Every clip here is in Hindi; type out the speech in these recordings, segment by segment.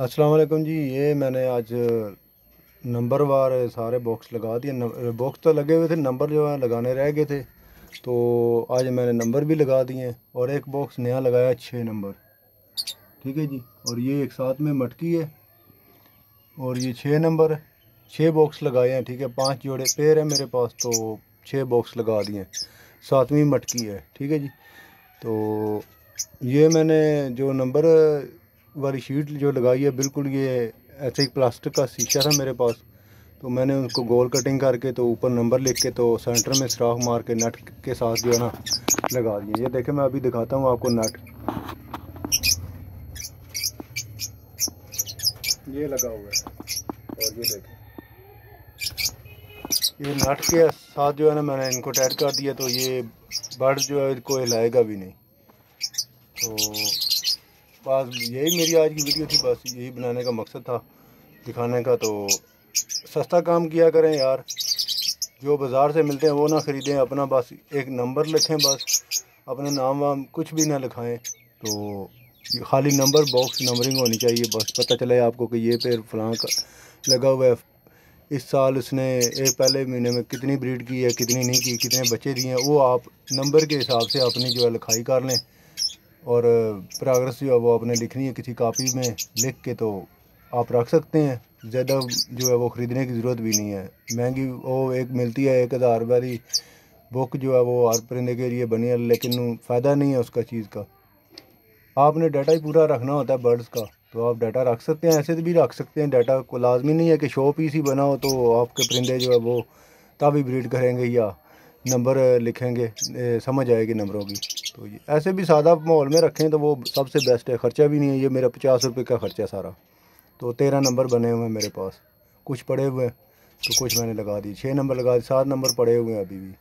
अस्सलाम जी। ये मैंने आज नंबर वार सारे बॉक्स लगा दिए। बॉक्स तो लगे हुए थे, नंबर जो है लगाने रह गए थे। तो आज मैंने नंबर भी लगा दिए और एक बॉक्स नया लगाया छः नंबर। ठीक है जी? और ये एक साथ में मटकी है और ये छः नंबर छः बॉक्स लगाए हैं, ठीक है? पाँच जोड़े पेयर है मेरे पास तो छः बॉक्स लगा दिए सातवीं मटकी है, ठीक है जी? तो ये मैंने जो नंबर वाली शीट जो लगाई है, बिल्कुल ये ऐसे ही प्लास्टिक का शीशा था मेरे पास। तो मैंने उसको गोल कटिंग करके तो ऊपर नंबर लिख के तो सेंटर में सराख मार के नट के साथ जो है ना, लगा दिए ये देखें, मैं अभी दिखाता हूँ आपको नट ये लगा हुआ है। और ये देखें। ये नट के साथ जो है ना, मैंने इनको टाइट कर दिया तो ये बर्ड जो है इसको हिलाएगा भी नहीं। तो बस यही मेरी आज की वीडियो थी, बस यही बनाने का मकसद था, दिखाने का। तो सस्ता काम किया करें यार, जो बाज़ार से मिलते हैं वो ना ख़रीदें, अपना बस एक नंबर लिखें बस, अपना नाम वाम कुछ भी ना लिखाएँ। तो खाली नंबर बॉक्स नंबरिंग होनी चाहिए, बस पता चले आपको कि ये पेड़ फलां लगा हुआ है। इस साल उसने एक पहले महीने में कितनी ब्रीड की है, कितनी नहीं की, कितने बच्चे दिए हैं, वो आप नंबर के हिसाब से अपनी जो है लिखाई कर लें। और प्रोग्रेस जो है वो आपने लिखनी है किसी कापी में लिख के तो आप रख सकते हैं। ज़्यादा जो है वो ख़रीदने की ज़रूरत भी नहीं है। महँगी वो एक मिलती है एक हज़ार वाली बुक जो है वो हर परिंदे के लिए बनी है, लेकिन फ़ायदा नहीं है उसका चीज़ का। आपने डाटा ही पूरा रखना होता है बर्ड्स का तो आप डाटा रख सकते हैं, ऐसे भी रख सकते हैं। डाटा को लाजमी नहीं है कि शो पीस ही बना हो तो आपके परिंदे जो है वो तभी ब्रीड करेंगे या नंबर लिखेंगे समझ आएगी नंबरों की। तो ये ऐसे भी सादा माहौल में रखें तो वो सबसे बेस्ट है। ख़र्चा भी नहीं है, ये मेरा पचास रुपये का ख़र्चा सारा। तो तेरह नंबर बने हुए हैं मेरे पास। कुछ पड़े हुए हैं तो कुछ मैंने लगा दी छः नंबर लगा दिए, सात नंबर पड़े हुए हैं अभी भी।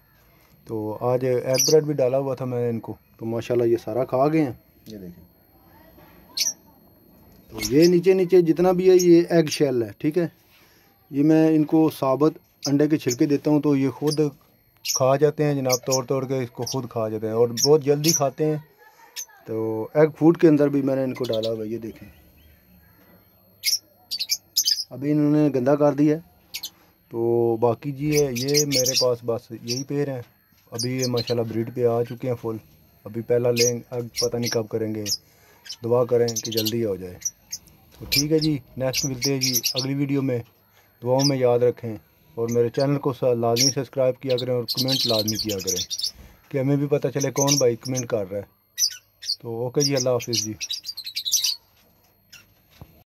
तो आज एग ब्रेड भी डाला हुआ था मैंने इनको। तो माशाल्लाह ये सारा खा गए हैं। ये देखें। तो ये नीचे नीचे जितना भी है, ये एग शेल है, ठीक है? ये मैं इनको साबुत अंडे के छिलके देता हूँ तो ये खुद खा जाते हैं जनाब तोड़ तोड़ के इसको खुद खा जाते हैं और बहुत जल्दी खाते हैं। तो एग फ़ूड के अंदर भी मैंने इनको डाला हुआ ये देखें। अभी इन्होंने गंदा कर दिया तो बाकी जी है, ये मेरे पास बस यही पेड़ हैं। अभी ये माशाल्लाह ब्रीड पे आ चुके हैं फुल। अभी पहला लेंगे, अब पता नहीं कब करेंगे। दुआ करें कि जल्दी हो जाए। तो ठीक है जी नेक्स्ट मिलते हैं जी अगली वीडियो में। दुआओं में याद रखें। और मेरे चैनल को लाजमी सब्सक्राइब किया करें और कमेंट लाजमी किया करें कि हमें भी पता चले कौन भाई कमेंट कर रहा है। तो ओके जी, अल्लाह हाफिज़ जी।